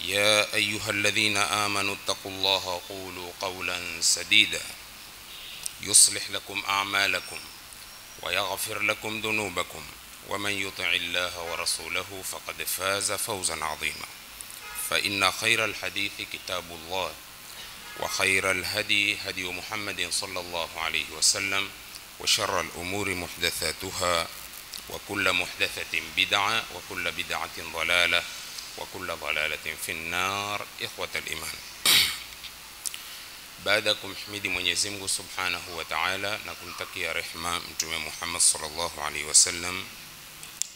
يا أيها الذين آمنوا اتقوا الله وقولوا قولا سديدا. يصلح لكم أعمالكم ويغفر لكم ذنوبكم. ومن يطع الله ورسوله فقد فاز فوزا عظيما. فإن خير الحديث كتاب الله وخير الهدي هدي محمد صلى الله عليه وسلم وشر الأمور محدثاتها وكل محدثة بدعة وكل بدعة ضلالة وكل ضلالة في النار إخوة الإيمان baada ya kumhimidi Mwenyezi Mungu Subhanahu wa Ta'ala na kumtakia rehma Mtume Muhammad sallallahu alaihi wasallam,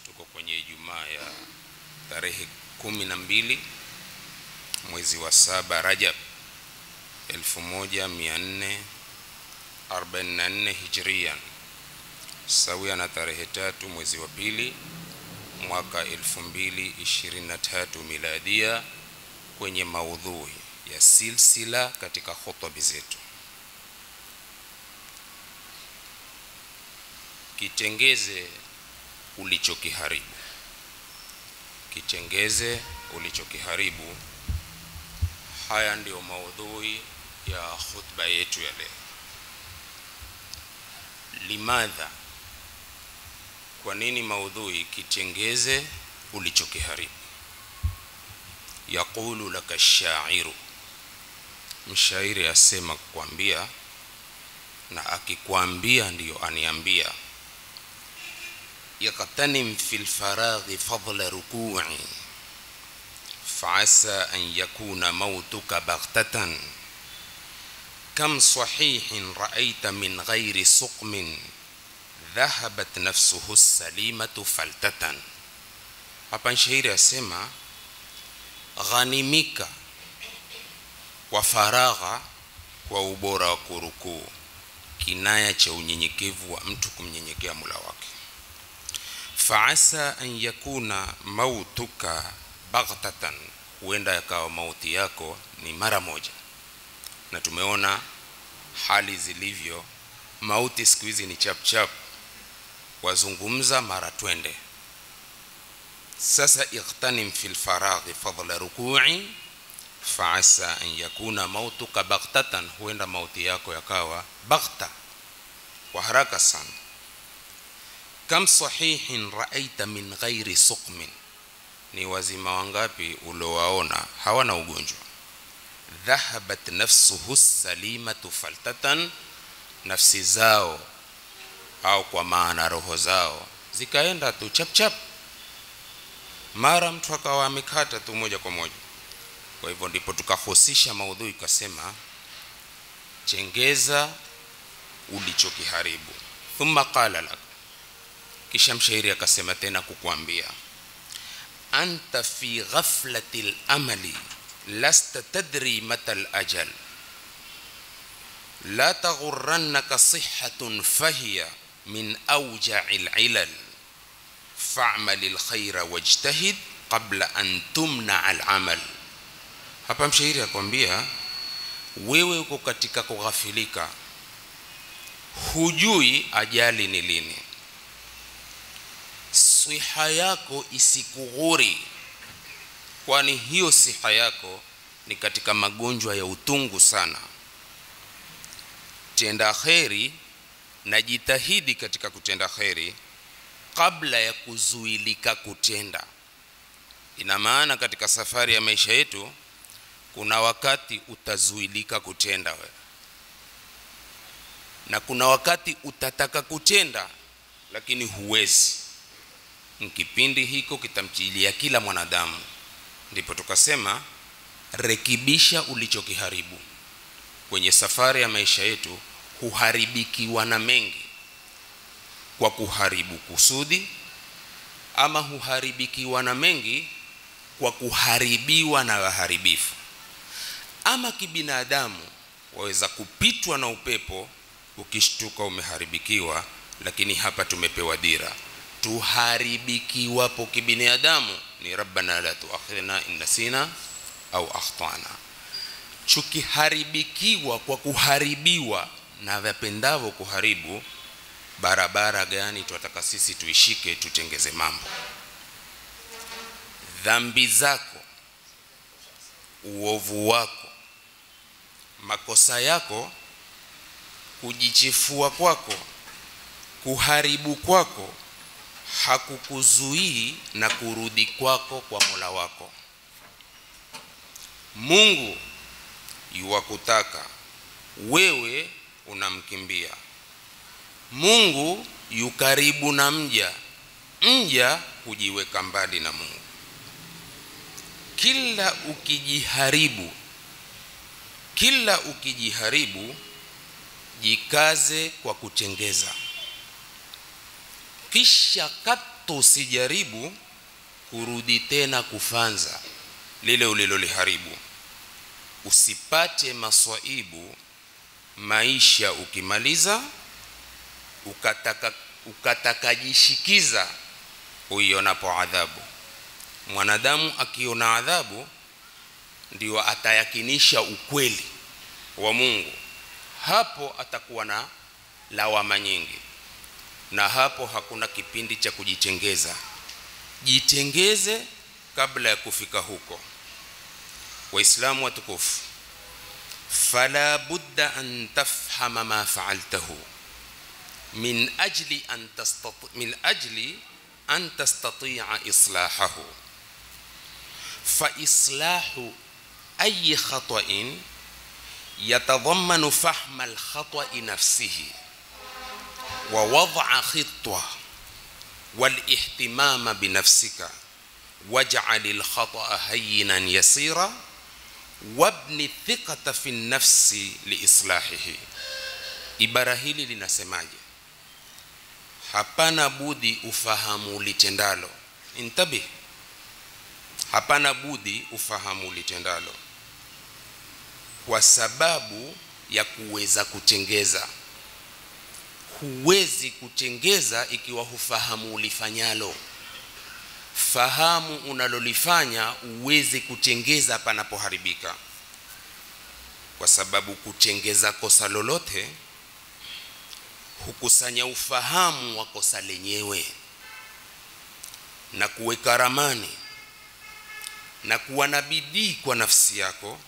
tuko kwenye Ijumaa ya tarehe kumi na mbili mwezi wa saba Rajab 1444 Hijrian, sawia na tarehe tatu mwezi wa pili mwaka 2023 miladia, kwenye maudhui ya silsila katika khutba zetu. Kitengeze ulichokiharibu, kitengeze ulichokiharibu. Haya ndiyo maudhui ya khutba yetu ya leo. Limadha, kwa nini maudhui kitengeze ulichokiharibu? Yaqulu laka shairu mshairi asema kukwambia, na akikwambia ndiyo aniambia. Yaktanim fi lfaraghi fadla rukui faasa an yakuna mautuka baghtatan kam sahihin raaita min ghairi suqmin dhahabat nafsuhu salimatu faltatan. Hapa nshairi asema ghanimika kwa faragha kwa ubora wa kurukuu, kinaya cha unyenyekevu wa mtu kumnyenyekea mula wake. Faasa an yakuna mautuka baghtatan, huenda yakawa mauti yako ni mara moja, na tumeona hali zilivyo. Mauti siku hizi ni chap chap, wazungumza mara twende. Sasa ightanim fil faraghi fadla rukui faasa an yakuna mautuka baghtatan, huenda mauti yako yakawa baghta kwa haraka sana. Kam sahihin raaita min ghairi suqmin, ni wazima wangapi uliowaona hawana ugonjwa. Dhahabat nafsuhu salimatu faltatan, nafsi zao au kwa maana roho zao zikaenda tu chapchap, mara mtu akawa amekata tu moja kwa moja. Kwa hivyo ndipo tukahusisha maudhui ikasema, chengeza ulichokiharibu. Thumma qala lak, kisha mshairi akasema tena kukuambia, anta fi ghaflati lamali lasta tadri mata lajal la taghurannaka sihhatun fahiya min aujai ilal fa'malil khaira wajtahid qabla an tumna al amal hapa mshairi akwambia wewe uko katika kughafilika, hujui ajali ni lini. Siha yako isikughuri, kwani hiyo siha yako ni katika magonjwa ya utungu sana. Tenda kheri na jitahidi katika kutenda kheri kabla ya kuzuilika kutenda. Ina maana katika safari ya maisha yetu kuna wakati utazuilika kutenda we na kuna wakati utataka kutenda lakini huwezi. Kipindi hiko kitamchilia kila mwanadamu. Ndipo tukasema rekebisha ulichokiharibu. Kwenye safari ya maisha yetu huharibikiwa na mengi. Kwa kuharibu kusudi ama huharibikiwa na mengi kwa kuharibiwa na waharibifu. Ama kibinadamu waweza kupitwa na upepo ukishtuka umeharibikiwa lakini hapa tumepewa dira. Tuharibikiwapo kibinadamu ni rabbana la tuakhirna in nasina au akhtana. Chukiharibikiwa kwa kuharibiwa na vyapendavo kuharibu barabara gani twataka sisi tuishike tutengeze mambo. Dhambi zako uovu wako makosa yako kujichifua kwako kuharibu kwako hakukuzuii na kurudi kwako kwa mola wako. Mungu yuwakutaka wewe unamkimbia. Mungu yu karibu na mja mja hujiweka mbali na mungu. Kila ukijiharibu kila ukijiharibu jikaze kwa kutengeza. Kisha kato usijaribu kurudi tena kufanza lile uliloliharibu. Usipate maswaibu maisha ukimaliza ukataka ukatakajishikiza uionapo adhabu. Mwanadamu akiona adhabu ndio atayakinisha ukweli wa mungu. Hapo atakuwa na lawama nyingi na hapo hakuna kipindi cha kujitengeza jitengeze kabla ya kufika huko. Waislamu watukufu فلا بد أن تفهم ما فعلته. من أجل أن تستطيع من أجل أن تستطيع إصلاحه. فإصلاح أي خطأ يتضمن فهم الخطأ نفسه ووضع خطة والاهتمام بنفسك. واجعل الخطأ هينا يسيرا wabni thiqata fi nafsi liislahihi. Ibara hili linasemaje? Hapana budi ufahamu litendalo, intabih, hapana budi ufahamu litendalo kwa sababu ya kuweza kutengeza. Huwezi kutengeza ikiwa hufahamu ulifanyalo fahamu unalolifanya uweze kutengeza panapoharibika. Kwa sababu kutengeza kosa lolote hukusanya ufahamu wa kosa lenyewe na kuweka ramani na kuwa na bidii kwa nafsi yako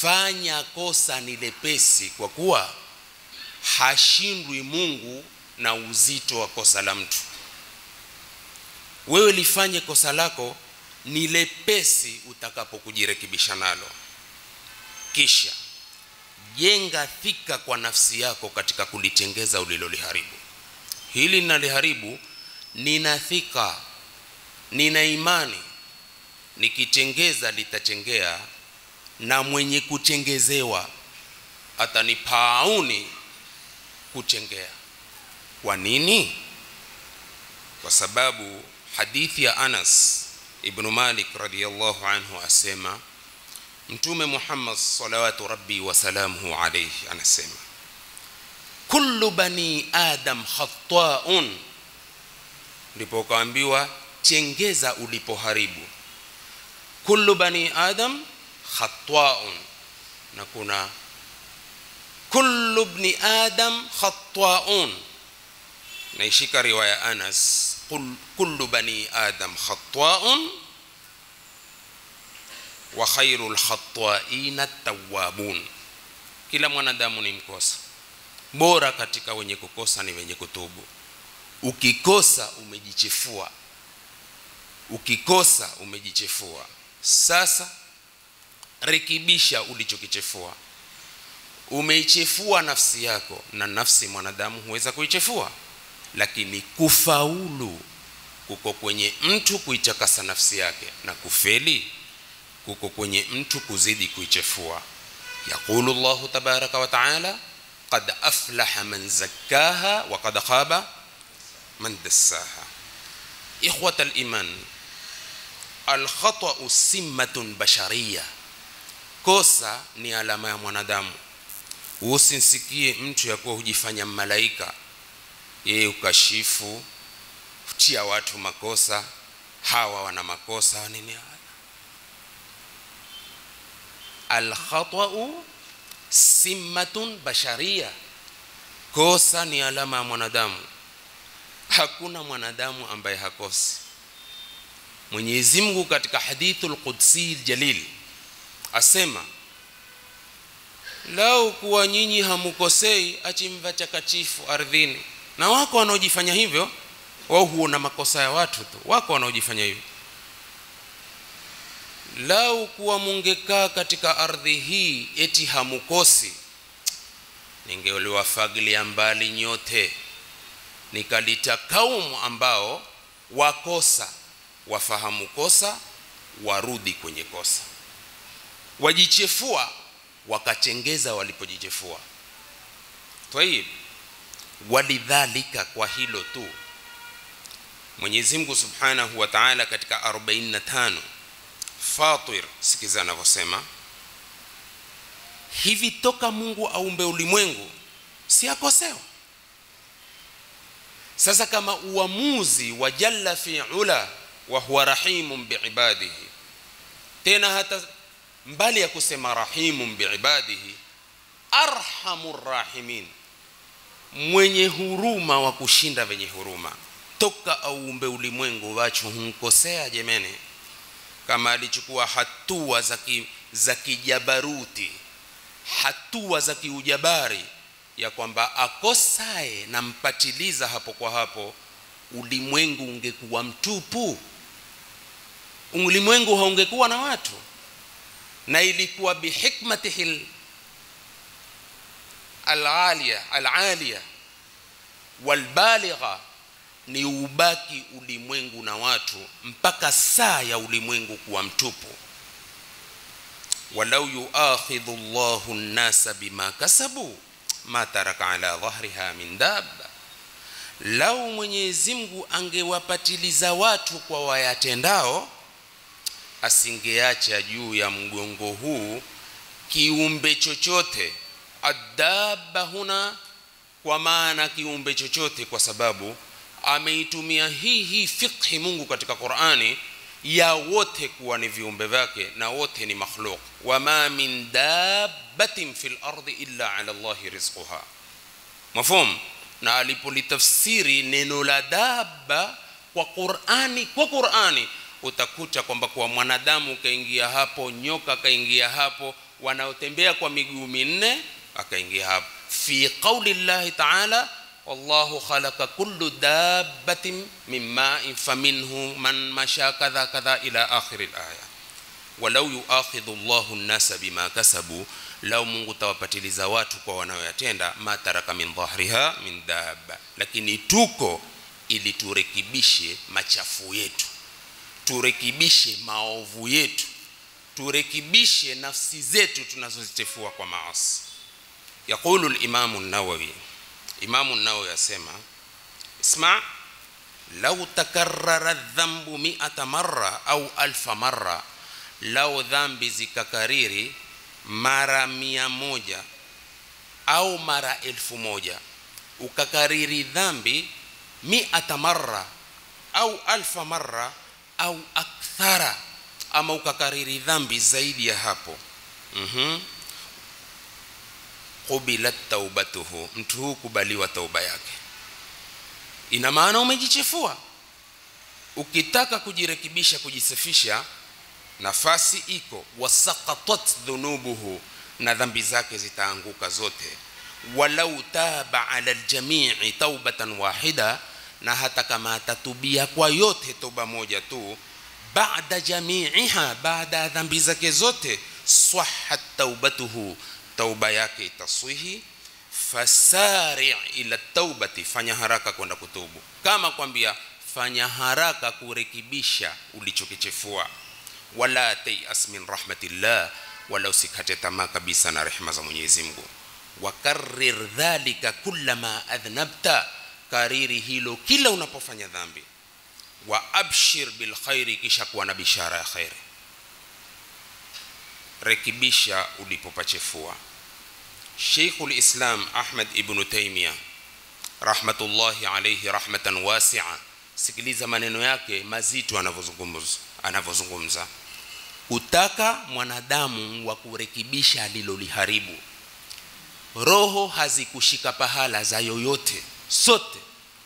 fanya kosa ni lepesi kwa kuwa hashindwi mungu na uzito wa kosa la mtu wewe lifanye kosa lako ni lepesi utakapokujirekebisha nalo. Kisha jenga thika kwa nafsi yako katika kulitengeza uliloliharibu. Hili naliharibu nina thika nina imani nikitengeza litatengea na mwenye kutengezewa atanipauni kutengea. Kwa nini? Kwa sababu hadithi ya Anas ibn Malik radhiyallahu anhu asema mtume Muhammad salawatu rabbi wa salamuhu alayhi anasema kullu bani adam khata'un. Ndipo kaambiwa chengeza ulipoharibu. Kullu bani adam khata'un. Na kuna kullu ibni adam khata'un. Naishika riwaya Anas kullu bani adam khata'un wa khairul khata'ina tawwabun. Kila mwanadamu ni mkosa. Bora katika wenye kukosa ni wenye kutubu. Ukikosa umejichefua. Ukikosa umejichefua. Sasa rekebisha ulichokichefua. Umeichefua nafsi yako na nafsi mwanadamu huweza kuichefua lakini kufaulu kuko kwenye mtu kuichakasa nafsi yake na kufeli kuko kwenye mtu kuzidi kuichefua. Yaqulu llahu tabaraka wa taala qad aflaha man zakkaha wa qad khaba man dassaha. Ikhwata liman alkhatau simmatun bashariya kosa ni alama ya mwanadamu. Usinsikie mtu yakuwa hujifanya malaika yeye ukashifu kutia watu makosa hawa wana makosa nini alkhatau simmatun basharia. Kosa ni alama ya mwanadamu. Hakuna mwanadamu ambaye hakosi. Mwenyezi mungu katika hadithu lqudsi ljalil asema lau kuwa nyinyi hamukosei achimva chakachifu ardhini na wako wanaojifanya hivyo wao huona makosa ya watu tu. Wako wanaojifanya hivyo. Lau kuwa mungekaa katika ardhi hii eti hamukosi ningeliwafagilia mbali nyote. Nikalita kaumu ambao wakosa wafahamu kosa warudi kwenye kosa. Wajichefua wakachengeza walipojichefua. Tayib walidhalika kwa hilo tu. Mwenyezi mungu subhanahu wa taala katika 45 fatir sikiza anavyosema hivi toka mungu aumbe ulimwengu si akosewa? Sasa kama uamuzi wa jalla fi ula wa huwa rahimun biibadihi tena hata mbali ya kusema rahimun biibadihi arhamur rahimin mwenye huruma wa kushinda wenye huruma. Toka auumbe ulimwengu wacho humkosea jemene. Kama alichukua hatua za za kijabaruti hatua za kiujabari ya kwamba akosae na mpatiliza hapo kwa hapo ulimwengu ungekuwa mtupu. Ulimwengu haungekuwa na watu. Na ilikuwa bihikmatihi alalia alalia. Walbaligha ni ubaki ulimwengu na watu mpaka saa ya ulimwengu kuwa mtupu. Walau yuakhidhu llahu nnasa bima kasabu ma taraka ala dhahriha min dabba lau mwenyezi mungu angewapatiliza watu kwa wayatendao asingeacha juu ya mgongo huu kiumbe chochote adaba huna kwa maana kiumbe chochote kwa sababu ameitumia hii hii fiqhi mungu katika qurani ya wote kuwa ni viumbe vyake na wote ni makhluq. Wama min dabbatin fi lardi illa ala llahi rizquha. Mafhum? Na alipolitafsiri neno la dabba kwa qurani kwa qurani utakuta kwamba kwa mwanadamu kaingia hapo nyoka kaingia hapo wanaotembea kwa miguu minne akaingia hapo fi qauli llahi taala wallahu khalaqa kullu dabbatin min ma'in faminhu man masha kadha kadha ila akhir alaya walau yuakhidhu llahu nnasa bima kasabu lau mungu tawapatiliza watu kwa wanayoyatenda ma taraka min dhahriha min dabba. Lakini tuko ili turekebishe machafu yetu turekebishe maovu yetu turekebishe nafsi zetu tunazozichefua kwa maasi yaqulu limamu nawawi imamu nawawi asema isma lau takarara dhambu miata marra au alfa marra lau dhambi zikakariri mara mia moja au mara elfu moja ukakariri dhambi miata marra au alfa marra au akthara ama ukakariri dhambi zaidi ya hapo mm-hmm. Qubilat taubatuhu mtu huu kubaliwa tauba yake. Ina maana umejichefua. Ukitaka kujirekebisha kujisafisha nafasi iko. Wasaqatat dhunubuhu na dhambi zake zitaanguka zote. Walau taba ala aljamii taubatan wahida na hata kama atatubia kwa yote toba moja tu baada jamiiha baada ya dhambi zake zote swahat taubatuhu tauba yake itaswihi fasari ila taubati fanya haraka kwenda kutubu. Kama kwambia fanya haraka kurekebisha ulichokichefua. Wala tayas min rahmatillah wala usikate tamaa kabisa na rehema za Mwenyezi Mungu. Wakarir dhalika kullama adhnabta kariri hilo kila unapofanya dhambi. Wa abshir bil khairi kisha kuwa na bishara ya khairi. Rekibisha ulipopachefua Sheikhul Islam Ahmad ibn Taymiyyah rahmatullahi alayhi rahmatan wasi'a. Sikiliza maneno yake mazito anavyozungumza anavyozungumza. Kutaka mwanadamu wa kurekebisha aliloliharibu roho hazikushika pahala za yoyote sote.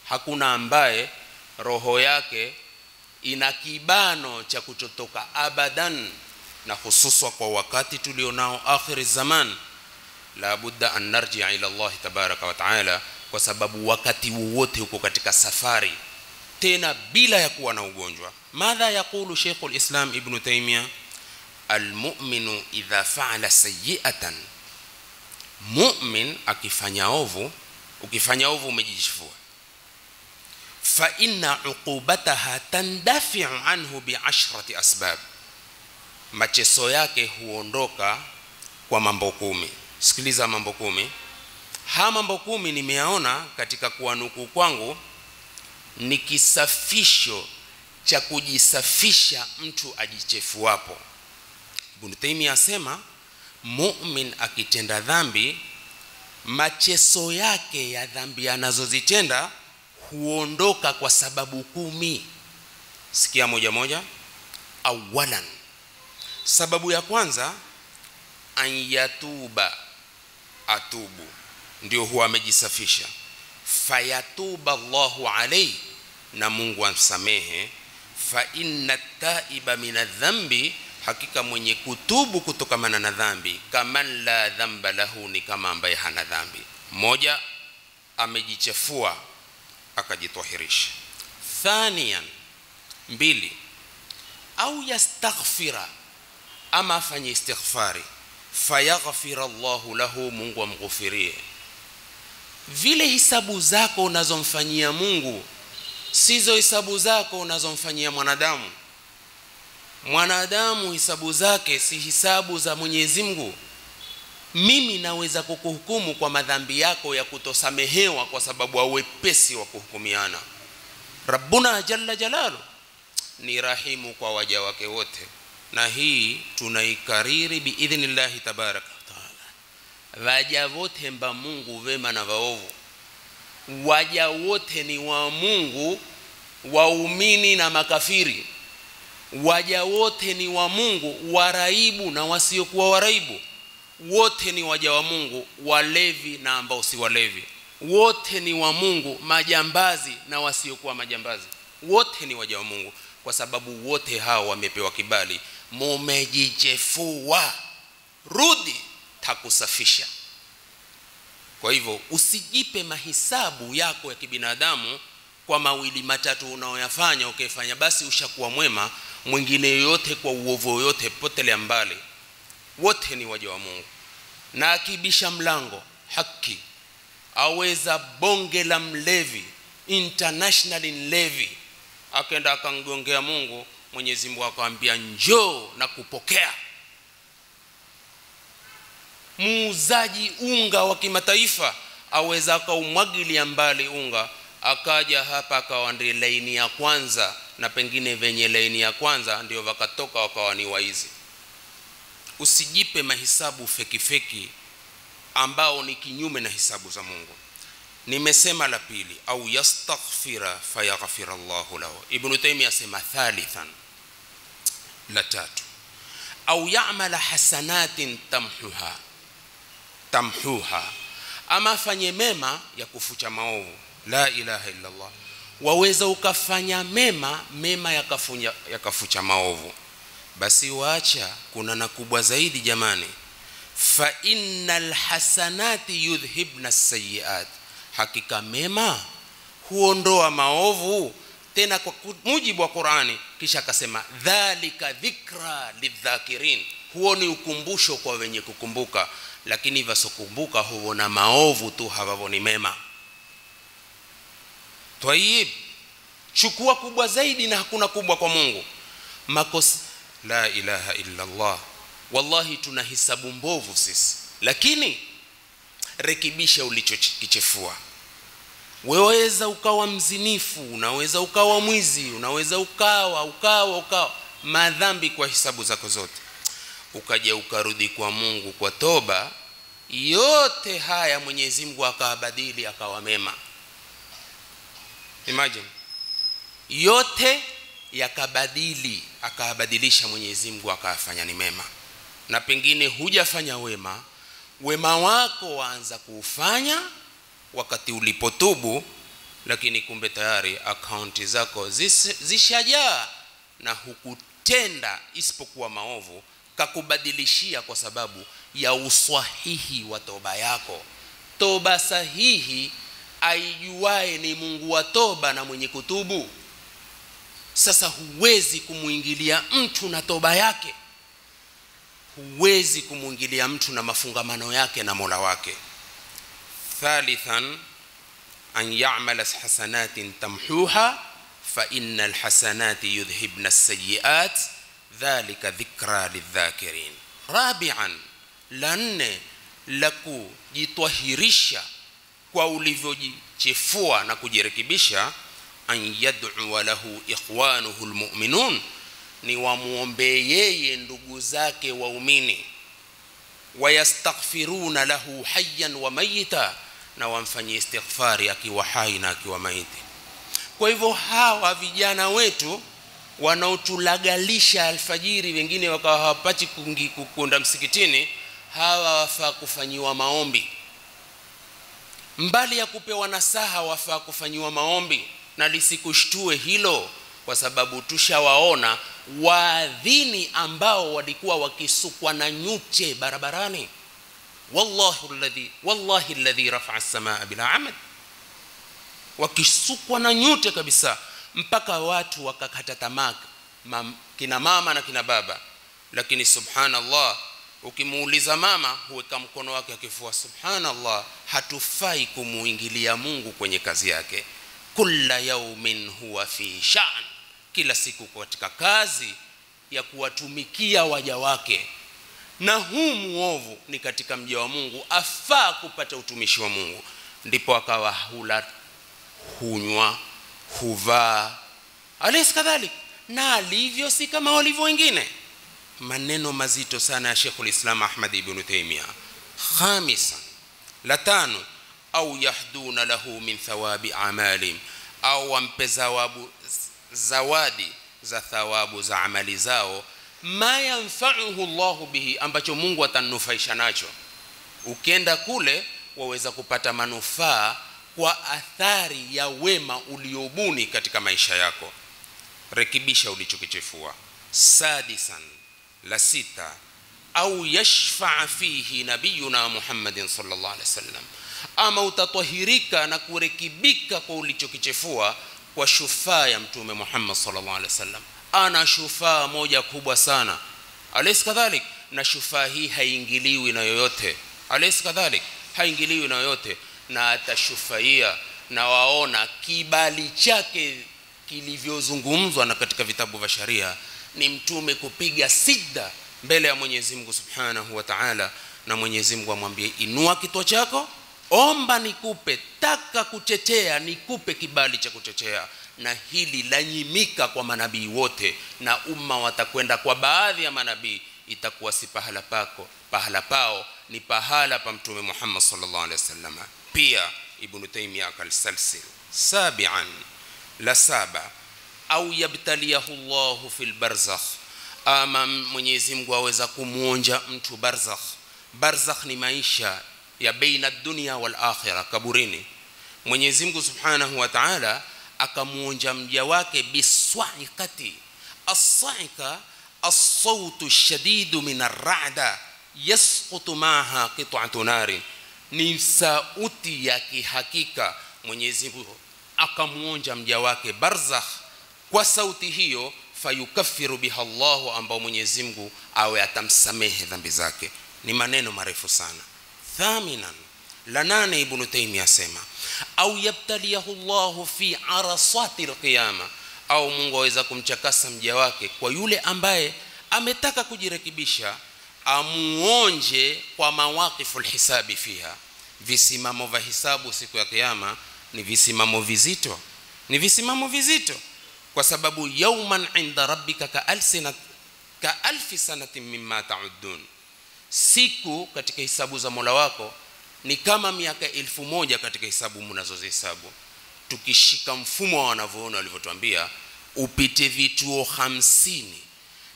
Hakuna ambaye roho yake ina kibano cha kuchotoka abadan na hususwa kwa wakati tulionao akhir zaman la budda an narjia ila Allah tabaraka wa taala kwa sababu wakati wowote uko katika safari tena bila ya kuwa na ugonjwa madha yaqulu Sheikhul Islam Ibn Taymiyyah almu'minu idha fa'ala sayyi'atan mu'min akifanya ovu ukifanya ovu umejishifua fa inna uqubataha tandafi'u anhu bi ashrati asbab macheso yake huondoka kwa mambo kumi sikiliza mambo kumi. Haya mambo kumi nimeyaona katika kuwanukuu kwangu ni kisafisho cha kujisafisha mtu ajichefuapo. Ibn Taymiyyah asema mu'min akitenda dhambi macheso yake ya dhambi anazozitenda huondoka kwa sababu kumi. Sikia moja moja. Awalan. Sababu ya kwanza an yatuba atubu. Ndio huwa amejisafisha. Fayatuba Allahu alayhi na Mungu amsamehe. Fa inna taiba min adhambi hakika mwenye kutubu kutokamana na dhambi kaman la dhamba lahu ni kama ambaye hana dhambi. Moja amejichafua akajitohirisha. thaniyan mbili au yastaghfira ama afanye istighfari fayaghfira Allahu lahu Mungu amghufirie. Vile hisabu zako unazomfanyia Mungu sizo hisabu zako unazomfanyia mwanadamu. Mwanadamu hisabu zake si hisabu za Mwenyezi Mungu. Mimi naweza kukuhukumu kwa madhambi yako ya kutosamehewa kwa sababu auwepesi wepesi wa kuhukumiana. Rabbuna jalla jalalu ni rahimu kwa waja wake wote na hii tunaikariri biidhnillahi tabaraka wataala waja wote mba Mungu vema na vaovu waja wote ni wa Mungu waumini na makafiri. Waja wote ni wa Mungu waraibu na wasiokuwa waraibu. Wote ni waja wa Mungu walevi na ambao si walevi. Wote ni wa Mungu majambazi na wasiokuwa majambazi. Wote ni waja wa Mungu kwa sababu wote hao wamepewa kibali mumejichefua rudi takusafisha. Kwa hivyo usijipe mahisabu yako ya kibinadamu kwa mawili matatu unaoyafanya ukifanya basi ushakuwa mwema. Mwingine yoyote kwa uovu yoyote potelea mbali wote ni waja wa Mungu. Na akibisha mlango haki. Aweza bonge la mlevi international mlevi akaenda akamgongea Mungu Mwenyezi Mungu akamwambia njoo na kupokea. Muuzaji unga wa kimataifa aweza akaumwagilia mbali unga akaja hapa akawa ndio laini ya kwanza na pengine venye laini ya kwanza ndio wakatoka wakawa ni waizi. Usijipe mahisabu feki feki ambao ni kinyume na hisabu za Mungu. Nimesema la pili au yastaghfira fayaghfira Allahu lahu. Ibn Taymiyyah asema thalithan la tatu. Au ya'mala hasanatin tamhuha tamhuha. Ama afanye mema ya kufucha maovu. La ilaha illa Allah waweza ukafanya mema mema yakafunya yakafucha maovu. Basi waacha kuna na kubwa zaidi jamani. Fa innal hasanati yudhhibna sayiat hakika mema huondoa maovu. Tena kwa mujibu wa Qur'ani kisha akasema dhalika dhikra lidhakirin. Huo ni ukumbusho kwa wenye kukumbuka lakini vasokumbuka huona maovu tu hawavoni mema. Tayib chukua kubwa zaidi na hakuna kubwa kwa mungu. Makosa la ilaha illallah. Wallahi tuna hisabu mbovu sisi lakini rekebisha ulichokichefua weweza ukawa mzinifu unaweza ukawa mwizi unaweza ukawa ukawa ukawa. Madhambi kwa hisabu zako zote. Ukaja ukarudi kwa mungu kwa toba yote haya mwenyezi mungu akawabadili akawa mema. Imagine. Yote yakabadili akawabadilisha mwenyezi mungu akawafanya ni mema. Na pengine hujafanya wema wema wako waanza kuufanya wakati ulipotubu lakini kumbe tayari akaunti zako zishajaa na hukutenda isipokuwa maovu kakubadilishia kwa sababu ya uswahihi wa toba yako. Toba sahihi aijuae ni mungu wa toba na mwenye kutubu. Sasa huwezi kumwingilia mtu na toba yake. Huwezi kumwingilia mtu na mafungamano yake na mola wake ثالثا أن يعمل حسنات تمحوها فإن الحسنات يذهبن السيئات. ذلك ذكرى للذاكرين. رابعا لن لكو يتوهرش كوليفو أن يدعو له إخوانه المؤمنون. Ni wamwombee yeye ndugu zake waumini. wayastaghfiruna lahu hayan na wamfanyie istighfari akiwa hai na akiwa maiti. Kwa hivyo hawa vijana wetu wanaotulagalisha alfajiri wengine wakawa hawapati kwenda msikitini hawa wafaa kufanyiwa maombi. Mbali ya kupewa nasaha wafaa kufanyiwa maombi. Na lisikushtue hilo kwa sababu tushawaona waadhini ambao walikuwa wakisukwa na nyuche barabarani wallahi alladhi wallahi alladhi rafa'a as-samaa bila amad wakisukwa na nyute kabisa mpaka watu wakakata tamaa kina mama na kina baba. Lakini subhanallah ukimuuliza mama huweka mkono wake akifua subhanallah hatufai kumuingilia mungu kwenye kazi yake. Kulla yaumin huwa fi shan. Kila siku katika kazi ya kuwatumikia waja wake na huu muovu ni katika mja wa mungu afaa kupata utumishi wa mungu. Ndipo akawa hula hunywa huvaa alaysa kadhalik. Na alivyo si kama walivyo wengine. Maneno mazito sana ya Sheikhul Islam Ahmad ibn Taymiyyah. Khamisa la tano au yahduna lahu min thawabi amali au wampe zawabu zawadi za thawabu za amali zao ma yanfa'uhu Allah bihi ambacho Mungu atanufaisha nacho. Ukienda kule waweza kupata manufaa kwa athari ya wema uliobuni katika maisha yako. Rekebisha ulichokichefua. Sadisan la sita au yashfaa fihi nabiyuna muhammadin sallallahu alaihi wasallam ama utatwahirika na kurekebika kwa ulichokichefua kwa shufaa ya mtume muhammad sallallahu alaihi wasallam ana shufaa moja kubwa sana. Alaysa kadhalik? Na shufaa hii haingiliwi na yoyote. Alaysa kadhalik? Haingiliwi na yoyote. Na atashufaia na waona kibali chake kilivyozungumzwa na katika vitabu vya sharia ni mtume kupiga sijda mbele ya Mwenyezi Mungu Subhanahu wa Ta'ala na Mwenyezi Mungu amwambie inua kitwa chako omba nikupe taka kutetea nikupe kibali cha kutetea na hili lanyimika kwa manabii wote na umma watakwenda kwa baadhi ya manabii itakuwa si pahala pako. Pahala pao ni pahala pa mtume Muhammad sallallahu alaihi wasallam. Pia ibn Taymiyyah kalsalsil sabian la saba au yabtaliyahu Allah fil barzakh ama Mwenyezi Mungu aweza kumuonja mtu barzakh. Barzakh ni maisha ya baina dunia wal akhirah kaburini. Mwenyezi Mungu Subhanahu wa Ta'ala akamuonja mja wake biswaikati assaika assautu shadidu min arrada yasqutu maha qit'atu nari. Ni sauti ya kihakika Mwenyezi Mungu. Akamuonja mja wake barzakh. Kwa sauti hiyo fayukaffiru biha Allahu ambao Mwenyezi Mungu awe atamsamehe dhambi zake. Ni maneno marefu sana. Thaminan la nane ibn taimi asema au yabtaliyahu llahu fi arasati lqiyama au Mungu aweza kumchakasa mja wake kwa yule ambaye ametaka kujirekebisha amuonje kwa mawaqifu lhisabi fiha. Visimamo vya hisabu siku ya kiyama ni visimamo vizito. Ni visimamo vizito. Kwa sababu yauman inda rabbika ka ka alfi sanatin mimma taudun siku katika hisabu za Mola wako ni kama miaka elfu moja katika hisabu mnazozihesabu tukishika mfumo wa wanavyoona walivyotuambia upite vituo hamsini.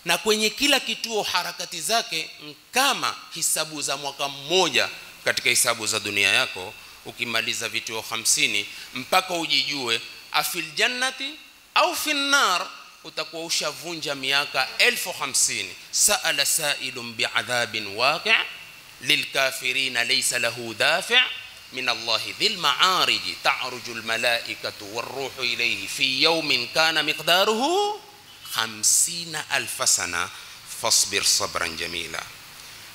Na kwenye kila kituo harakati zake kama hisabu za mwaka mmoja katika hisabu za dunia yako. Ukimaliza vituo hamsini mpaka ujijue afil jannati au finnar utakuwa ushavunja miaka elfu hamsini. Saala sailun biadhabin waqi lilkafirina laysa lahu dafi من الله ذي المعارج تعرج الملائكة والروح إليه في يوم كان مقداره خمسين ألف سنة فاصبر صبرا جميلا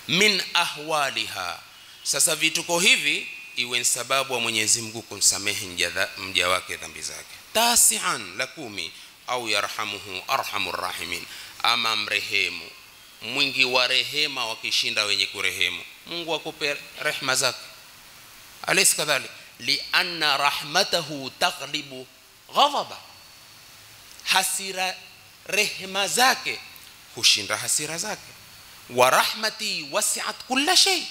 من أهوالها sasa vituko hivi iwe ni sababu wa Mwenyezi Mungu kumsamehe mja wake dhambi zake tasian la kumi au yarhamuhu arhamur rahimin ama mrehemu mwingi wa rehema wakishinda wenye kurehemu Mungu akupe rehema zake alaysa kadhalik lianna rahmatahu taghlibu ghadaba hasira rehema zake hushinda hasira zake wa rahmati wasi'at kulla shay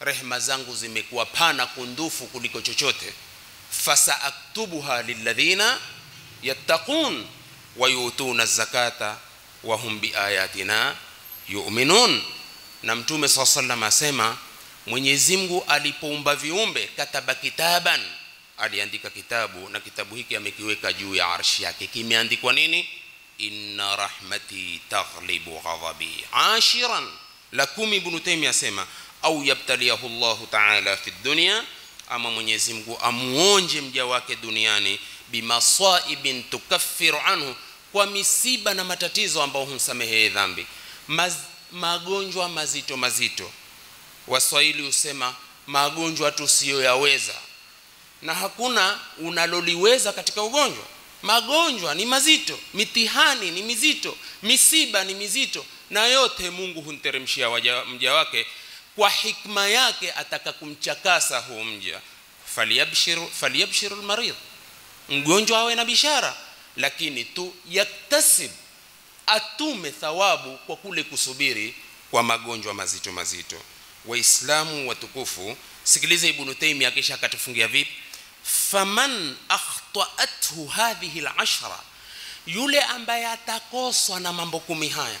rehema zangu zimekuwa pana kundufu kuliko chochote fasaaktubuha lilladhina yattaqun wa yutuna zakata wa hum biayatina yu'minun. Na mtume saa sallam asema Mwenyezi Mungu alipoumba viumbe kataba kitaban. Aliandika kitabu na kitabu hiki amekiweka juu ya arshi yake. Kimeandikwa nini? Inna rahmati taghlibu ghadabi. Ashiran. La kumi ibn taymi asema au yabtaliahu Allah ta'ala fi dunya. Ama Mwenyezi Mungu amuonje mja wake duniani bimasaibin tukaffiru anhu. Kwa misiba na matatizo ambayo humsamehe dhambi Maz, magonjwa mazito mazito. Waswahili husema magonjwa tusiyoyaweza. Na hakuna unaloliweza katika ugonjwa. Magonjwa ni mazito mitihani ni mizito misiba ni mizito na yote Mungu humteremshia mja wake. Kwa hikma yake ataka kumchakasa huo mja. Faliyabshiru faliyabshiru almarid mgonjwa awe na bishara lakini tu yaktasib atume thawabu kwa kule kusubiri kwa magonjwa mazito mazito. Waislamu watukufu sikiliza ibn taymi akisha akatufungia vipi? Faman akhta'athu hadhihi al'ashra yule ambaye atakoswa na mambo kumi haya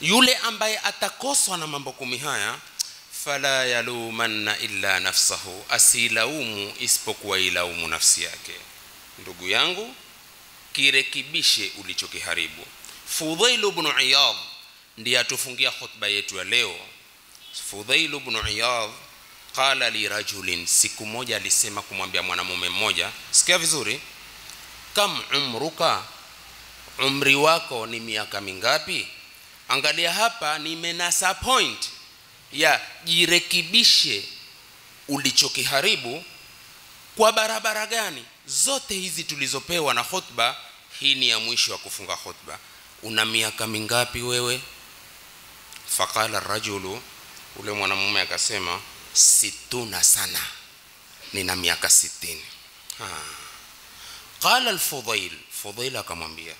yule ambaye atakoswa na mambo kumi haya fala yalumanna illa nafsahu asilaumu isipokuwa ilaumu nafsi yake. Ndugu yangu kirekebishe ulichokiharibu. Fudhail bnu Iyadh ndiye atufungia khutba yetu ya leo. Fudhail bnu Iyadh qala li rajulin siku moja alisema kumwambia mwanamume mmoja sikia vizuri kam umruka? Umri wako ni miaka mingapi? Angalia hapa nimenasa point ya jirekibishe ulichokiharibu kwa barabara gani zote hizi tulizopewa na khutba hii ni ya mwisho wa kufunga khutba. Una miaka mingapi wewe? Faqala rajulu ule mwanamume akasema situna sana. Nina miaka sitini. Qala alfudail fudail akamwambia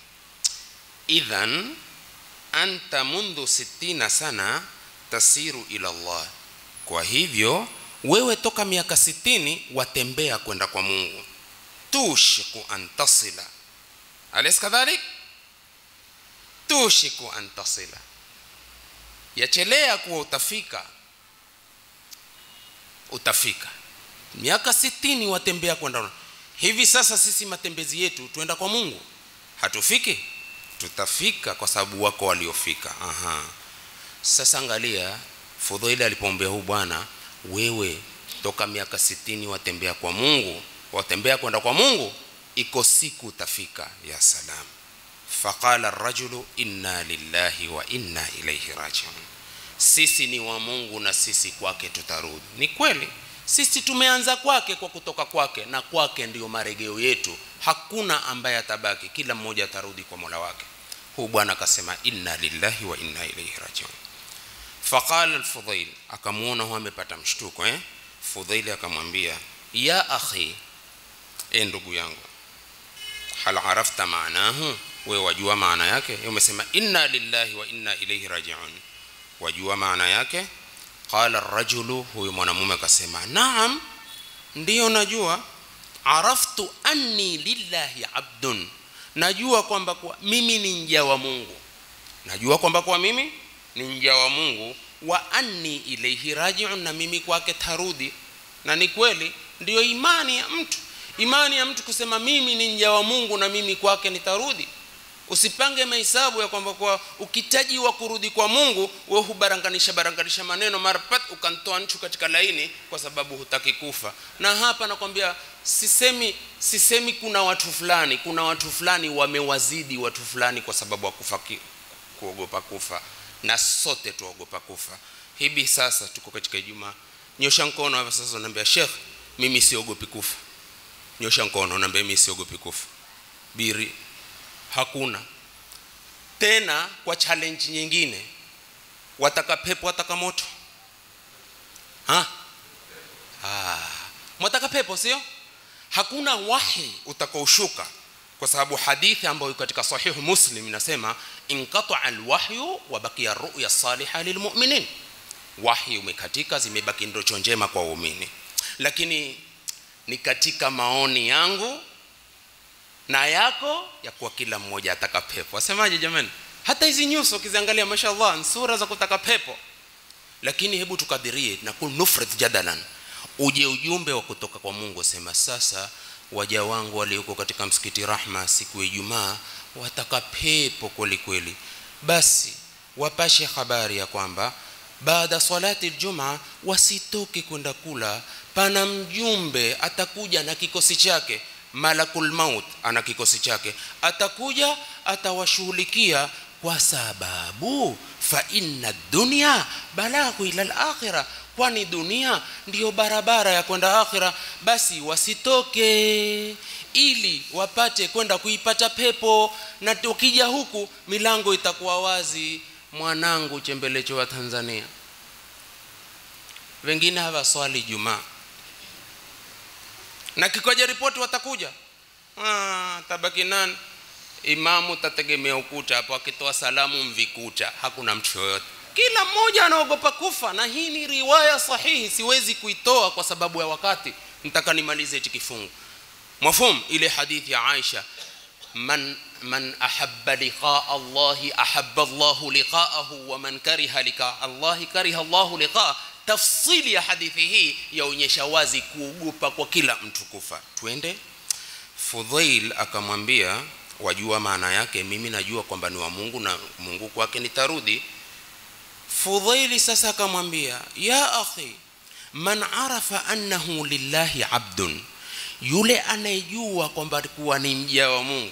idhan anta mundu sittina sana tasiru ila Allah. Kwa hivyo wewe toka miaka sitini watembea kwenda kwa Mungu tushiku an tasila. Alaysa kadhalik? Tushiku an tasila. Yachelea kuwa utafika. Utafika. Miaka sitini watembea kwenda hivi sasa sisi matembezi yetu tuenda kwa Mungu? Hatufiki. Tutafika kwa sababu wako waliofika. Aha. Sasa angalia fudhaili alipoombea huu bwana wewe toka miaka sitini watembea kwa Mungu watembea kwenda kwa Mungu iko siku utafika ya salamu. Faqala rajulu inna lillahi wa inna ilaihi rajiun. Sisi ni wa mungu na sisi kwake tutarudi. Ni kweli sisi tumeanza kwake kwa kutoka kwake na kwake ndiyo maregeo yetu. Hakuna ambaye atabaki kila mmoja atarudi kwa mola wake. Huu bwana akasema inna lillahi wa inna ilaihi rajiun. Faqala alfudhail akamuona huwa amepata mshtuko eh? fudhail akamwambia ya akhi e ndugu yangu. Hal arafta maanahu we wajua maana yake? Umesema inna lillahi wa inna ilayhi rajiun. Wajua maana yake? Qala rajulu huyu mwanamume akasema naam ndiyo najua. Araftu anni lillahi abdun. Najua kwamba kwa mimi ni mja wa mungu. Najua kwamba kwa mimi ni mja wa mungu. Wa anni ilayhi rajiun na mimi kwake tarudi. Na ni kweli ndiyo imani ya mtu imani ya mtu kusema mimi ni mja wa mungu na mimi kwake nitarudi. Usipange mahesabu ya kwamba kwa ukitaji wa kurudi kwa mungu we hubaranganisha baranganisha maneno marpat ukantoa nchu katika laini kwa sababu hutaki kufa. Na hapa nakwambia sisemi sisemi kuna watu fulani kuna watu fulani wamewazidi watu fulani kwa sababu wakufa kuogopa kufa. Na sote tuogopa kufa. Hivi sasa tuko katika ijumaa. Nyosha mkono hapa sasa unaambia shekh mimi siogopi kufa nyosha mkono unaambia mimi siogopi kufa. Biri hakuna. Tena kwa challenge nyingine wataka pepo wataka moto. Ha? Ah. mwataka pepo sio? Hakuna wahi utakaoshuka kwa sababu hadithi ambayo katika sahihu muslim inasema inqata alwahyu wa bakia ruya saliha lilmuminin. Wahi umekatika zimebaki ndoto njema kwa waumini. Lakini ni katika maoni yangu na yako ya kuwa kila mmoja ataka pepo. Wasemaje jamani? Hata hizi nyuso ukiziangalia mashallah sura za kutaka pepo. Lakini hebu tukadhirie na kunufrid jadalan. Uje ujumbe wa kutoka kwa mungu sema sasa waja wangu walioko katika msikiti rahma siku ya ijumaa wataka pepo kweli kweli. Basi wapashe habari ya kwamba baada salati Ijumaa wasitoke kwenda kula pana mjumbe atakuja na kikosi chake malakul maut ana kikosi chake. Atakuja atawashughulikia kwa sababu fa inna dunya balaghu ila al-akhirah kwani dunia ndiyo barabara ya kwenda akhira basi wasitoke ili wapate kwenda kuipata pepo na tukija huku milango itakuwa wazi. Mwanangu chembelecho wa Tanzania wengine hawaswali jumaa na kikoja ripoti watakuja? Ah, tabaki nani? Imamu tategemea ukuta hapo akitoa salamu mvikuta. Hakuna mtu yoyote. Kila mmoja anaogopa kufa na hii ni riwaya sahihi siwezi kuitoa kwa sababu ya wakati. Nitaka nimalize hichi kifungu. Mafhum ile hadithi ya Aisha man man ahabba liqaa Allah ahabba Allah liqaahu wa man kariha liqaa Allah kariha Allah liqaa tafsili ya hadithi hii yaonyesha wazi kuogopa kwa kila mtu kufa. Twende. Fudhail akamwambia wajua maana yake mimi najua kwamba ni wa Mungu na Mungu kwake nitarudi. Fudhaili sasa akamwambia ya akhi man arafa annahu lillahi abdun yule anayejua kwamba kuwa ni mja wa Mungu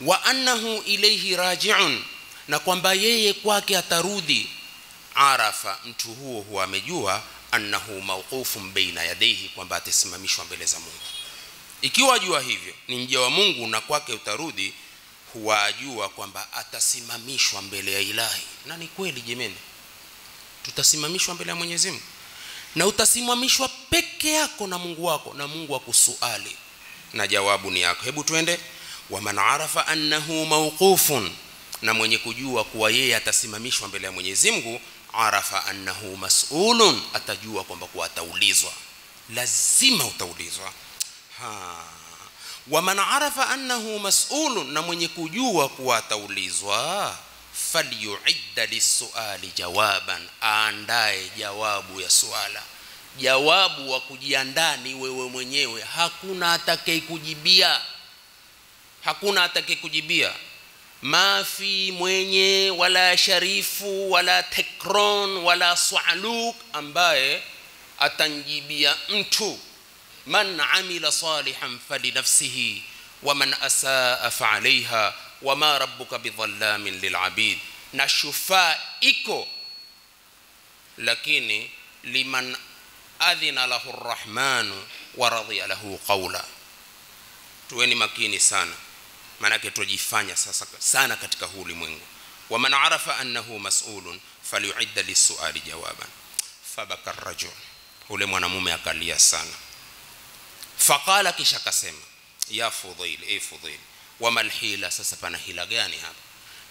wa annahu ilayhi raji'un na kwamba yeye kwake atarudi. Arafa mtu huo huwa amejua annahu mawqufun baina yadayhi kwamba atasimamishwa mbele za Mungu. Ikiwa jua hivyo ni mja wa Mungu na kwake utarudi huwa ajua kwamba atasimamishwa mbele ya ilahi. Na ni kweli jemeni tutasimamishwa mbele ya Mwenyezi Mungu. Na utasimamishwa peke yako na Mungu wako na Mungu akusuali. Na jawabu ni yako. Hebu twende wa man arafa annahu mawqufun na mwenye kujua kuwa yeye atasimamishwa mbele ya Mwenyezi Mungu arafa annahu mas'ulun atajua kwamba kuwa ataulizwa. Lazima utaulizwa. Ha. Wa man arafa annahu mas'ulun na mwenye kujua kuwa ataulizwa falyuidda lisuali jawaban aandae jawabu ya suala. Jawabu wa kujiandaa ni wewe mwenyewe. Hakuna atakayekujibia. kujibia hakuna atakayekujibia mafi mwenye wala sharifu wala tekron wala swaluk ambaye atanjibia mtu. Man amila salihan falinafsihi waman asaa faalaiha wama rabbuka bidhallamin lilabid na shufaa iko lakini liman adhina lahu rrahmanu wa radhiya lahu qawla. Tuweni makini sana maanake tujifanya sasa sana katika huu ulimwengu. Waman arafa annahu mas'ulun falyuidda lisuali jawaban. Fabaka rajul ule mwanamume akalia sana. Faqala kisha kasema ya fudhail e fudhail wama hila? Sasa pana hila gani hapa?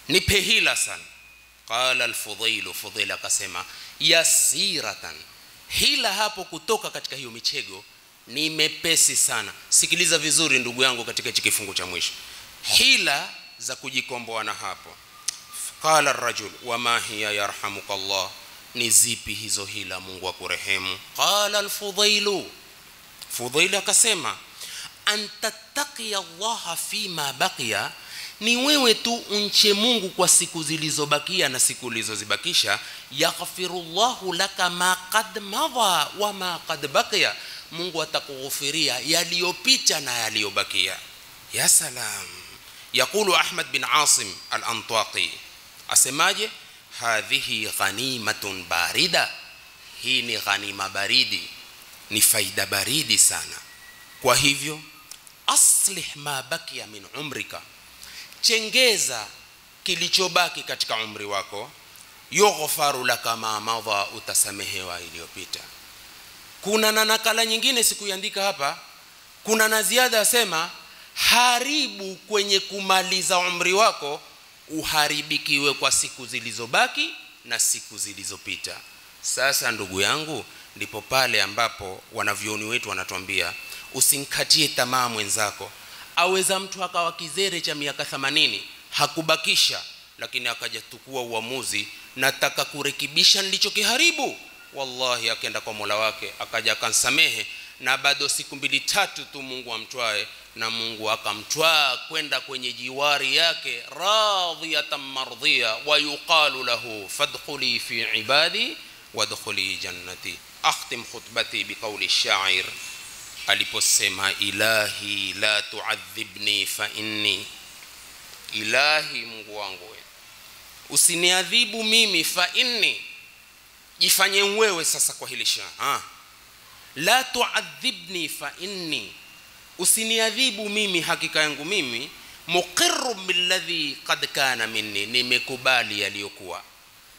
Nipe hila sana. Qala alfudhailu fudhail akasema yasiratan. Hila hapo kutoka katika hiyo michego ni mepesi sana. Sikiliza vizuri ndugu yangu katika hichi kifungu cha mwisho hila za kujikomboa na hapo. Qala rajul wama hiya yarhamuka allah? Ni zipi hizo hila mungu akurehemu? Qala alfudhailu. Fudhail akasema an Allah fi ma baqiya. Ni wewe tu unche mungu kwa siku zilizobakia na siku ulizozibakisha. Yaghfirullahu laka ma qad madha wa ma qad baqiya. Mungu atakughufiria yaliyopita na yaliyobakia. Ya salam yaqulu ahmad bin asim al-antaqi asemaje? Hadhihi ghanimatun barida. Hii ni ghanima baridi ni faida baridi sana. Kwa hivyo aslih ma bakia min umrika. Chengeza kilichobaki katika umri wako. Yughfaru laka ma madha utasamehewa iliyopita. Kuna na nakala nyingine sikuiandika hapa. Kuna na ziada asema haribu kwenye kumaliza umri wako uharibikiwe kwa siku zilizobaki na siku zilizopita. Sasa ndugu yangu ndipo pale ambapo wanavyoni wetu wanatuambia usimkatie tamaa mwenzako. Aweza mtu akawa kizere cha miaka 80 hakubakisha lakini akajatukua uamuzi nataka kurekebisha nilichokiharibu. Wallahi akaenda kwa mola wake akaja akansamehe na bado siku mbili tatu tu mungu amtwae na mungu akamtwaa kwenda kwenye jiwari yake radhiyatan mardhiya wa yuqalu lahu fadkhuli fi ibadi wadkhuli jannati. Akhtim khutbati biqauli shair aliposema ilahi la tuadhibni fa inni. Ilahi mungu wangu usiniadhibu mimi fa inni. Jifanye wewe sasa kwa hili sha ah. la tuadhibni fa inni usiniadhibu mimi hakika yangu mimi muqiru billadhi qad kana minni nimekubali yaliyokuwa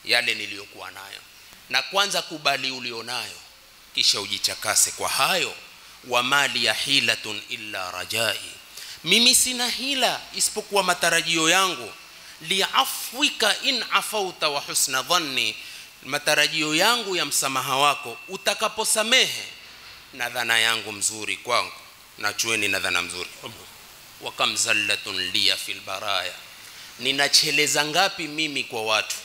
yale niliyokuwa nayo. Na kwanza kubali ulionayo kisha ujichakase kwa hayo. Wa mali ya hilatun illa rajai. Mimi sina hila isipokuwa matarajio yangu. Liafwika in afauta wa husna dhanni. Matarajio yangu ya msamaha wako utakaposamehe na dhana yangu mzuri kwangu nachueni na dhana mzuri. Wakamzallatun liya fil baraya. Ninacheleza ngapi mimi kwa watu?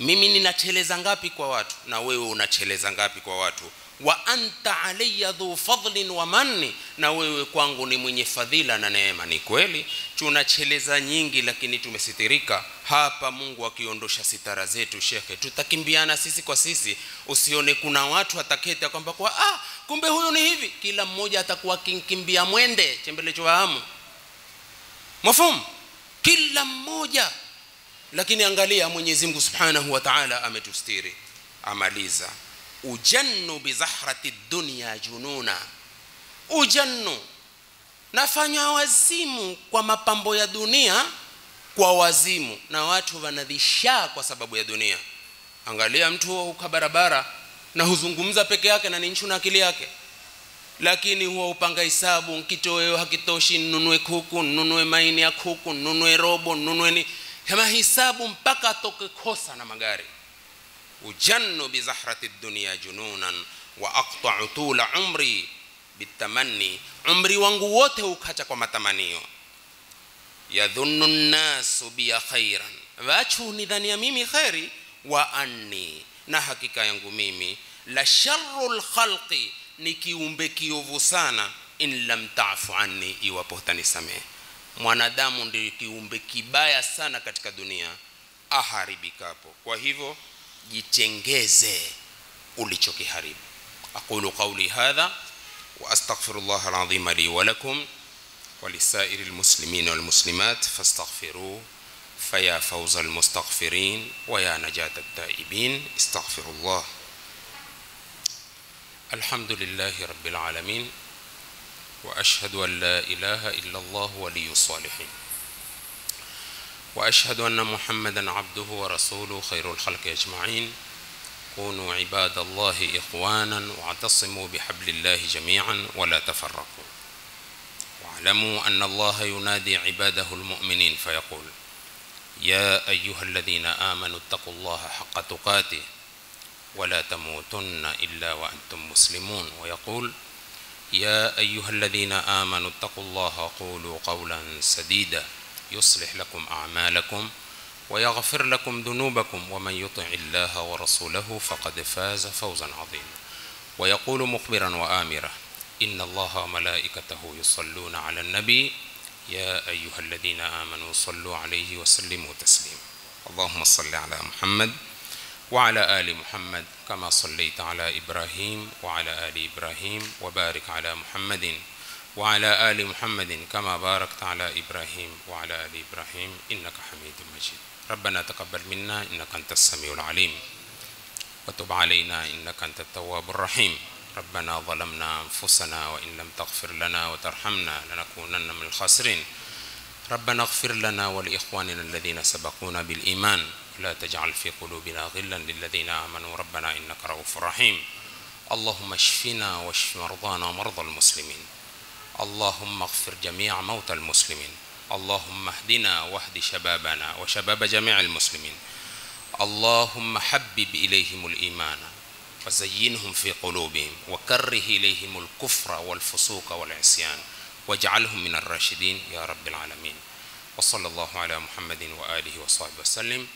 Mimi ninacheleza ngapi kwa watu? Na wewe unacheleza ngapi kwa watu wa anta alayya dhu fadlin wa manni na wewe kwangu ni mwenye fadhila na neema. Ni kweli tunacheleza nyingi lakini tumesitirika. Hapa mungu akiondosha sitara zetu shekhe tutakimbiana sisi kwa sisi. Usione kuna watu ataketa kwamba kwa ah kumbe huyu ni hivi. Kila mmoja atakuwa kinkimbia mwende chembelechowahamu mafumu kila mmoja. Lakini angalia mwenyezi mungu subhanahu wa taala ametustiri amaliza ujannu bizahrati dunya jununa. Ujannu. Nafanywa wazimu kwa mapambo ya dunia kwa wazimu. Na watu wanadhishaa kwa sababu ya dunia. Angalia mtu huka uka barabara na huzungumza peke yake na ninchu na akili yake. Lakini huwa upanga hisabu nkitoweo hakitoshi nunue kuku nunue maini ya kuku nunue robo nunue ni. Kama hisabu mpaka atoke kosa na magari ujannu bizahrati dunya jununan wa aqta'u tula umri bitamanni. Umri wangu wote ukacha kwa matamanio. Yadhunnu nnasu biya khairan. Wachu nidhania mimi khairi wa anni. Na hakika yangu mimi la sharrul lkhalqi ni kiumbe kiovu sana in lam tafu anni iwapo utanisamehe. Mwanadamu ndio kiumbe kibaya sana katika dunia aharibikapo kwa hivyo jitengeze ulichokiharibu. Aqulu qawli hadha wa astaghfirullah alazim li wa lakum ولسائر المسلمين والمسلمات فاستغفروه فيا فوز المستغفرين ويا نجاة التائبين استغفروا الله الحمد لله رب العالمين واشهد ان لا اله الا الله ولي الصالحين وأشهد أن محمدا عبده ورسوله خير الخلق أجمعين. كونوا عباد الله إخوانا واعتصموا بحبل الله جميعا ولا تفرقوا. واعلموا أن الله ينادي عباده المؤمنين فيقول يا أيها الذين آمنوا اتقوا الله حق تقاته ولا تموتن إلا وأنتم مسلمون. ويقول يا أيها الذين آمنوا اتقوا الله وقولوا قولا سديدا. يصلح لكم أعمالكم ويغفر لكم ذنوبكم ومن يطع الله ورسوله فقد فاز فوزا عظيما. ويقول مخبرا وآمرا إن الله وملائكته يصلون على النبي يا أيها الذين آمنوا صلوا عليه وسلموا تسليما. اللهم صل على محمد وعلى آل محمد كما صليت على إبراهيم وعلى آل إبراهيم وبارك على محمد. وعلى آل محمد كما باركت على إبراهيم وعلى آل إبراهيم إنك حميد مجيد. ربنا تقبل منا إنك أنت السميع العليم. وتب علينا إنك أنت التواب الرحيم. ربنا ظلمنا أنفسنا وإن لم تغفر لنا وترحمنا لنكونن من الخاسرين. ربنا اغفر لنا ولإخواننا الذين سبقونا بالإيمان. لا تجعل في قلوبنا غلا للذين آمنوا. ربنا إنك رؤوف رحيم. اللهم اشفنا واشف مرضانا ومرضى المسلمين. اللهم اغفر جميع موتى المسلمين. اللهم اهدنا واهد شبابنا وشباب جميع المسلمين. اللهم حبب إليهم الإيمان وزينهم في قلوبهم وكره إليهم الكفر والفسوق والعصيان واجعلهم من الراشدين يا رب العالمين. وصلى الله على محمد وآله وصحبه وسلم.